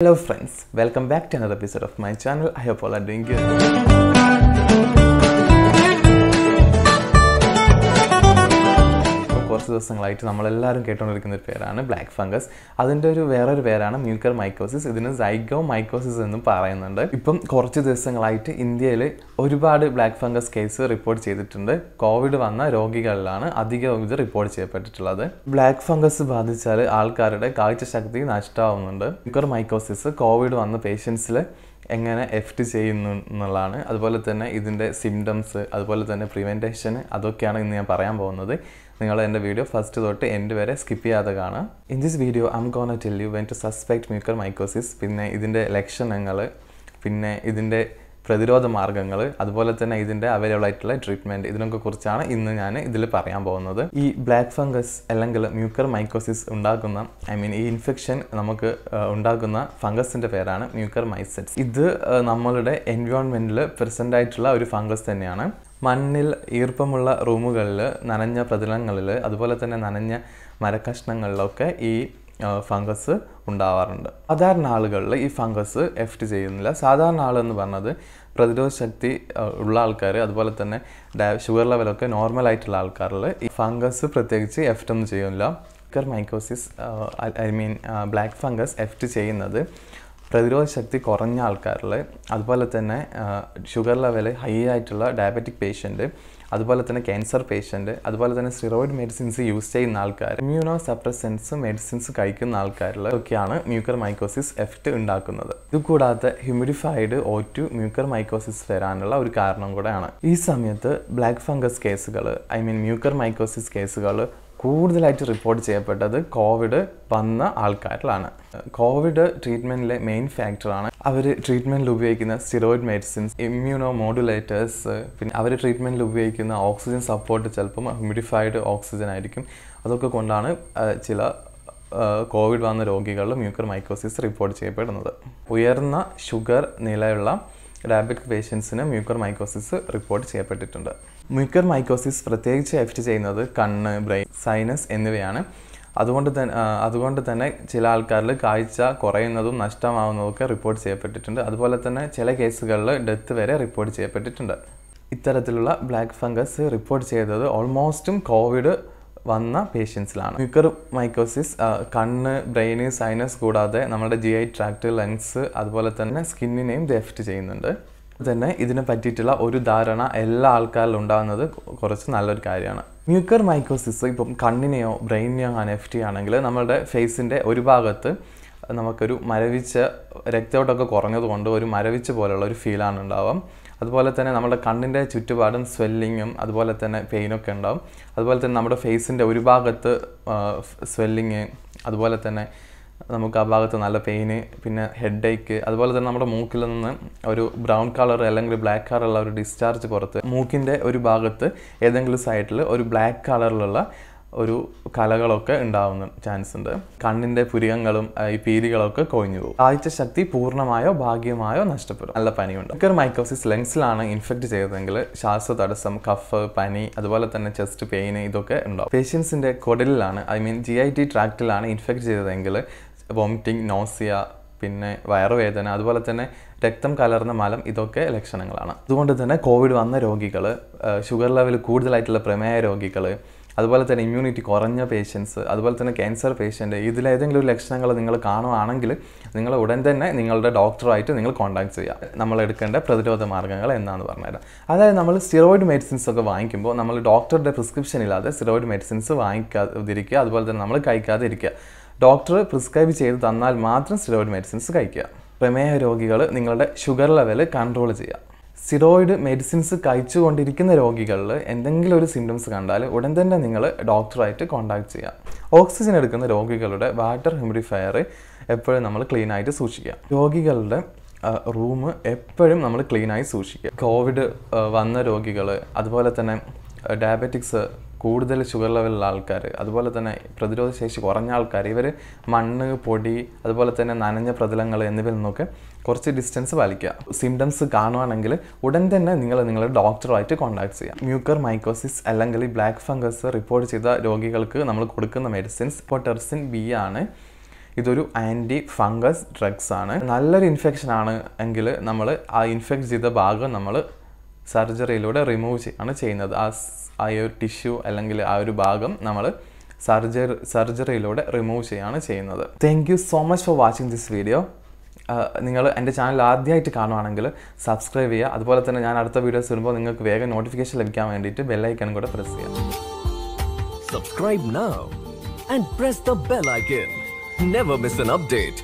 Hello friends, welcome back to another episode of my channel. I hope all are doing good. കുറച്ച് ദിവസങ്ങളായിട്ട് നമ്മളെല്ലാവരും കേട്ടുകൊണ്ടിരിക്കുന്ന ഒരു പേരാണ് ബ്ലാക്ക് ഫംഗസ് അതിന്റെ ഒരു വേറൊരു പേരാണ് മ്യൂക്കർ മൈക്കോസിസ് ഇതിന് സൈഗോ മൈക്കോസിസ് എന്നും പറയുന്നുണ്ട്. ഇപ്പം കുറച്ച് ദിവസങ്ങളായിട്ട് ഇന്ത്യയിൽ ഒരുപാട് ബ്ലാക്ക് ഫംഗസ് കേസ് റിപ്പോർട്ട് ചെയ്തിട്ടുണ്ട്. കോവിഡ് വന്ന രോഗികളിലാണ് അധികം ഇത് റിപ്പോർട്ട് ചെയ്യപ്പെട്ടിട്ടുള്ളത്. ബ്ലാക്ക് ഫംഗസ് ബാധിച്ചാൽ ആൾക്കാരുടെ കാഴ്ചശക്തി നഷ്ടമാവുന്നുണ്ട് മ്യൂക്കർ മൈക്കോസിസ് കോവിഡ് വന്ന പേഷ്യൻസിൽ എങ്ങനെ എഫ്റ്റ് ചെയ്യുന്നു എന്നുള്ളതാണ്. അതുപോലെ തന്നെ ഇതിന്റെ സിംറ്റംസ് അതുപോലെ തന്നെ പ്രിവെന്റേഷൻ അതൊക്കെയാണ് ഇന്ന് ഞാൻ പറയാൻ പോകുന്നത്. നിങ്ങൾ എന്റെ വീഡിയോ ഫസ്റ്റ് തൊട്ട് എൻഡ് വരെ സ്കിപ്പ് ചെയ്യാതെ കാണാം in this video I'm gonna tell you when to suspect mucormycosis പിന്നെ ഇതിന്റെ ലക്ഷണങ്ങൾ പിന്നെ ഇതിന്റെ പ്രതിരോധ മാർഗങ്ങൾ അതുപോലെ തന്നെ ഇതിന്റെ അവൈലബിൾ ആയിട്ടുള്ള ട്രീറ്റ്മെന്റ് ഇതിനൊക്കെ കുറിച്ചാണ് ഇന്ന് ഞാൻ ഇതിൽ പറയാൻ പോകുന്നത്. ഈ ബ്ലാക്ക് ഫംഗസ് അല്ലെങ്കിൽ മ്യൂക്കർ മൈക്കോസിസ് ഉണ്ടാക്കുന്ന ഐ മീൻ ഈ ഇൻഫെക്ഷൻ നമുക്ക് ഉണ്ടാക്കുന്ന ഫംഗസിന്റെ പേരാണ് മ്യൂക്കർ മൈസെറ്റ്സ് ഇത് നമ്മളുടെ എൻവയോൺമെന്റിൽ പ്രസന്റ് ആയിട്ടുള്ള ഒരു ഫംഗസ് തന്നെയാണ്. മണ്ണിൽ ഈർപ്പമുള്ള റൂമുകളിൽ നനഞ്ഞ പ്രതലങ്ങളിൽ അതുപോലെ തന്നെ നനഞ്ഞ മരക്കഷ്ണങ്ങളിലൊക്കെ ഈ ഫംഗസ് ഉണ്ടാവാറുണ്ട്. സാധാരണ ആളുകളിൽ ഈ ഫംഗസ് എഫക്ട് ചെയ്യുന്നില്ല. സാധാരണ ആളെന്ന് പറഞ്ഞത് പ്രതിരോധ ശക്തി ഉള്ള ആൾക്കാർ അതുപോലെ തന്നെ ഷുഗർ ലെവലൊക്കെ നോർമൽ ആയിട്ടുള്ള ആൾക്കാരിൽ ഈ ഫംഗസ് പ്രത്യേകിച്ച് എഫക്റ്റ് ഒന്നും ചെയ്യുന്നില്ല. Mycosis I mean black fungus effect ചെയ്യുന്നത് പ്രതിരോധ ശക്തി കുറഞ്ഞ ആൾക്കാരിൽ അതുപോലെ തന്നെ ഷുഗർ ലെവൽ ഹൈ ആയിട്ടുള്ള ഡയബറ്റിക് പേഷ്യന്റ് അതുപോലെ തന്നെ ക്യാൻസർ പേഷ്യന്റ് അതുപോലെ തന്നെ സ്റ്റിറോയിഡ് മെഡിസിൻസ് യൂസ് ചെയ്യുന്ന ആൾക്കാർ ഇമ്മ്യൂണോ സപ്രസൻസ് മെഡിസിൻസ് കഴിക്കുന്ന ആൾക്കാരിൽ ഒക്കെയാണ് മ്യൂക്കർ മൈക്കോസിസ് എഫക്റ്റ് ഉണ്ടാക്കുന്നത്. ഇതുകൂടാതെ humidified O two mucor mycosis വരാനുള്ള ഒരു കാരണം കൂടെയാണ്. ഈ സമയത്ത് ബ്ലാക്ക് ഫംഗസ് കേസുകൾ ഐ മീൻ മ്യൂക്കർ മൈക്കോസിസ് കേസുകൾ കൂടുതലായിട്ട് റിപ്പോർട്ട് ചെയ്യപ്പെട്ടത് കോവിഡ് വന്ന ആൾക്കാരിലാണ്. കോവിഡ് ട്രീറ്റ്മെന്റിലെ മെയിൻ ഫാക്ടറാണ് അവർ ട്രീറ്റ്മെന്റിൽ ഉപയോഗിക്കുന്ന സ്റ്റിറോയിഡ് മെഡിസിൻസ് ഇമ്മ്യൂണോ മോഡുലേറ്റേഴ്സ് പിന്നെ അവർ ട്രീറ്റ്മെന്റിൽ ഉപയോഗിക്കുന്ന ഓക്സിജൻ സപ്പോർട്ട് ചിലപ്പം ഹ്യൂമിഡിഫൈഡ് ഓക്സിജൻ ആയിരിക്കും. അതൊക്കെ കൊണ്ടാണ് ചില കോവിഡ് വന്ന രോഗികളിൽ മ്യൂക്കർ മൈക്കോസിസ് റിപ്പോർട്ട് ചെയ്യപ്പെടുന്നത്. ഉയർന്ന ഷുഗർ നിലയുള്ള ഡയബറ്റിക് പേഷ്യൻസിന് മ്യൂക്കർ മൈക്കോസിസ് റിപ്പോർട്ട് ചെയ്യപ്പെട്ടിട്ടുണ്ട്. മ്യൂക്കർ മൈക്കോസിസ് പ്രത്യേകിച്ച് എഫക്റ്റ് ചെയ്യുന്നത് കണ്ണ് ബ്രെയിൻ സൈനസ് എന്നിവയാണ്. അതുകൊണ്ട് തന്നെ അതുകൊണ്ട് തന്നെ ചില ആൾക്കാരിൽ കാഴ്ച കുറയുന്നതും നഷ്ടമാവുന്നതൊക്കെ റിപ്പോർട്ട് ചെയ്യപ്പെട്ടിട്ടുണ്ട്. അതുപോലെ തന്നെ ചില കേസുകളിൽ ഡെത്ത് വരെ റിപ്പോർട്ട് ചെയ്യപ്പെട്ടിട്ടുണ്ട്. ഇത്തരത്തിലുള്ള ബ്ലാക്ക് ഫംഗസ് റിപ്പോർട്ട് ചെയ്തത് ഓൾമോസ്റ്റും കോവിഡ് വന്ന പേഷ്യൻസിലാണ് മ്യൂക്കർ മൈക്കോസിസ് കണ്ണ് ബ്രെയിന് സൈനസ് കൂടാതെ നമ്മുടെ ജി ഐ ട്രാക്ട് ലങ്സ് അതുപോലെ തന്നെ സ്കിന്നിനെയും ഇത് എഫക്റ്റ് ചെയ്യുന്നുണ്ട്. തന്നെ ഇതിനെ പറ്റിയിട്ടുള്ള ഒരു ധാരണ എല്ലാ ആൾക്കാരിലും ഉണ്ടാകുന്നത് കുറച്ച് നല്ലൊരു കാര്യമാണ്. മ്യൂക്കർ മൈക്കോസിസ് ഇപ്പം കണ്ണിനെയോ ബ്രെയിനിനെയോ എഫ് ടി ആണെങ്കിൽ നമ്മുടെ ഫേസിന്റെ ഒരു ഭാഗത്ത് നമുക്കൊരു മരവിച്ച രക്തയോട്ടമൊക്കെ കുറഞ്ഞതുകൊണ്ട് ഒരു മരവിച്ച പോലെയുള്ള ഒരു ഫീലാണ് ഉണ്ടാവാം. അതുപോലെ തന്നെ നമ്മുടെ കണ്ണിന്റെ ചുറ്റുപാടും സ്വെല്ലിങ്ങും അതുപോലെ തന്നെ പെയിനൊക്കെ ഉണ്ടാവും. അതുപോലെ തന്നെ നമ്മുടെ ഫേസിന്റെ ഒരു ഭാഗത്ത് സ്വെല്ലിങ് അതുപോലെ തന്നെ നമുക്ക് ആ ഭാഗത്ത് നല്ല പെയിന് പിന്നെ ഹെഡ് ഏക്ക് അതുപോലെ തന്നെ നമ്മുടെ മൂക്കിൽ നിന്ന് ഒരു ബ്രൗൺ കളർ അല്ലെങ്കിൽ ബ്ലാക്ക് കളറുള്ള ഒരു ഡിസ്ചാർജ് പുറത്ത്. മൂക്കിന്റെ ഒരു ഭാഗത്ത് ഏതെങ്കിലും സൈഡിൽ ഒരു ബ്ലാക്ക് കളറിലുള്ള ഒരു കലകളൊക്കെ ഉണ്ടാവുന്ന ചാൻസ് ഉണ്ട്. കണ്ണിന്റെ പുരികങ്ങളും ഈ പീലികളൊക്കെ കൊഴിഞ്ഞു പോകും. കാഴ്ച ശക്തി പൂർണമായോ ഭാഗ്യമായോ നഷ്ടപ്പെടും. നല്ല പനിയുണ്ട്. ഒക്കെ മൈക്കോസിസ് ലങ്സിലാണ് ഇൻഫെക്ട് ചെയ്തതെങ്കിൽ ശ്വാസ തടസ്സം കഫ് പനി അതുപോലെ തന്നെ ചെസ്റ്റ് പെയിൻ ഇതൊക്കെ ഉണ്ടാവും. പേഷ്യൻസിന്റെ കൊടലിലാണ് I mean G I T ട്രാക്റ്റിലാണ് infect ചെയ്തതെങ്കിൽ വോമിറ്റിംഗ് നോസിയ പിന്നെ വയറുവേദന അതുപോലെ തന്നെ രക്തം കലർന്ന മലം ഇതൊക്കെ ലക്ഷണങ്ങളാണ്. അതുകൊണ്ട് തന്നെ കോവിഡ് വന്ന രോഗികൾ ഷുഗർ ലെവൽ കൂടുതലായിട്ടുള്ള പ്രമേയ രോഗികൾ അതുപോലെ തന്നെ ഇമ്മ്യൂണിറ്റി കുറഞ്ഞ പേഷ്യൻസ് അതുപോലെ തന്നെ ക്യാൻസർ പേഷ്യന്റ് ഇതിലേതെങ്കിലും ഒരു ലക്ഷണങ്ങൾ നിങ്ങൾ കാണുവാണെങ്കിൽ നിങ്ങൾ ഉടൻ തന്നെ നിങ്ങളുടെ ഡോക്ടറുമായിട്ട് നിങ്ങൾ കോൺടാക്ട് ചെയ്യുക നമ്മൾ എടുക്കേണ്ട പ്രതിരോധ മാർഗങ്ങൾ എന്നാന്ന് പറഞ്ഞുതരാം അതായത് നമ്മൾ സ്റ്റിറോയിഡ് മെഡിസിൻസ് ഒക്കെ വാങ്ങിക്കുമ്പോൾ നമ്മൾ ഡോക്ടറുടെ പ്രിസ്ക്രിപ്ഷൻ ഇല്ലാതെ സ്റ്റിറോയിഡ് മെഡിസിൻസ് വാങ്ങിക്കാതിരിക്കുക അതുപോലെ തന്നെ നമ്മൾ കഴിക്കാതെ ഇരിക്കുക ഡോക്ടർ പ്രിസ്ക്രൈബ് ചെയ്ത് തന്നാൽ മാത്രം സ്റ്റിറോയിഡ് മെഡിസിൻസ് കഴിക്കുക. പ്രമേഹ രോഗികൾ നിങ്ങളുടെ ഷുഗർ ലെവൽ കൺട്രോൾ ചെയ്യുക. സ്റ്റിറോയിഡ് മെഡിസിൻസ് കഴിച്ചുകൊണ്ടിരിക്കുന്ന രോഗികളിൽ എന്തെങ്കിലും ഒരു സിംറ്റംസ് കണ്ടാൽ ഉടൻ തന്നെ നിങ്ങൾ ഡോക്ടറായിട്ട് കോൺടാക്ട് ചെയ്യുക. ഓക്സിജൻ എടുക്കുന്ന രോഗികളുടെ വാട്ടർ ഹ്യൂമിഡിഫയർ എപ്പോഴും നമ്മൾ ക്ലീൻ ആയിട്ട് സൂക്ഷിക്കുക. രോഗികളുടെ റൂം എപ്പോഴും നമ്മൾ ക്ലീനായി സൂക്ഷിക്കുക. കോവിഡ് വന്ന രോഗികൾ അതുപോലെ തന്നെ ഡയബറ്റിക്സ് കൂടുതൽ ഷുഗർ ലെവലുള്ള ആൾക്കാർ അതുപോലെ തന്നെ പ്രതിരോധ ശേഷി കുറഞ്ഞ ആൾക്കാർ ഇവർ മണ്ണ് പൊടി അതുപോലെ തന്നെ നനഞ്ഞ പ്രതലങ്ങൾ എന്നിവയിൽ നിന്നൊക്കെ കുറച്ച് ഡിസ്റ്റൻസ് പാലിക്കുക. സിംറ്റംസ് കാണുവാണെങ്കിൽ ഉടൻ തന്നെ നിങ്ങൾ നിങ്ങളുടെ ഡോക്ടറുമായിട്ട് കോൺടാക്ട് ചെയ്യുക. മ്യൂക്കർ മൈക്കോസിസ് അല്ലെങ്കിൽ ബ്ലാക്ക് ഫംഗസ് റിപ്പോർട്ട് ചെയ്ത രോഗികൾക്ക് നമ്മൾ കൊടുക്കുന്ന മെഡിസിൻസ് പൊട്ടർസിൻ ബി ആണ്. ഇതൊരു ആന്റി ഫംഗസ് ഡ്രഗ്സ് ആണ്. നല്ലൊരു ഇൻഫെക്ഷൻ ആണ് എങ്കിൽ നമ്മൾ ആ ഇൻഫെക്ട് ചെയ്ത ഭാഗം നമ്മൾ സർജറിയിലൂടെ റിമൂവ് ചെയ്യാണ് ചെയ്യുന്നത്. ആ ആ ഒരു ടിഷ്യൂ അല്ലെങ്കിൽ ആ ഒരു ഭാഗം നമ്മൾ സർജറി സർജറിയിലൂടെ റിമൂവ് ചെയ്യാണ് ചെയ്യുന്നത് thank you so much for watching this video നിങ്ങൾ എന്റെ ചാനൽ ആദ്യമായിട്ട് കാണുവാണെങ്കിൽ സബ്സ്ക്രൈബ് ചെയ്യുക അതുപോലെ തന്നെ ഞാൻ അടുത്ത വീഡിയോസ് വരുമ്പോൾ നിങ്ങൾക്ക് വേഗം നോട്ടിഫിക്കേഷൻ ലഭിക്കാൻ വേണ്ടിയിട്ട് ബെല്ലൈക്കൺ കൂടെ പ്രസ് ചെയ്യാം Subscribe now and press the bell icon. Never miss an update.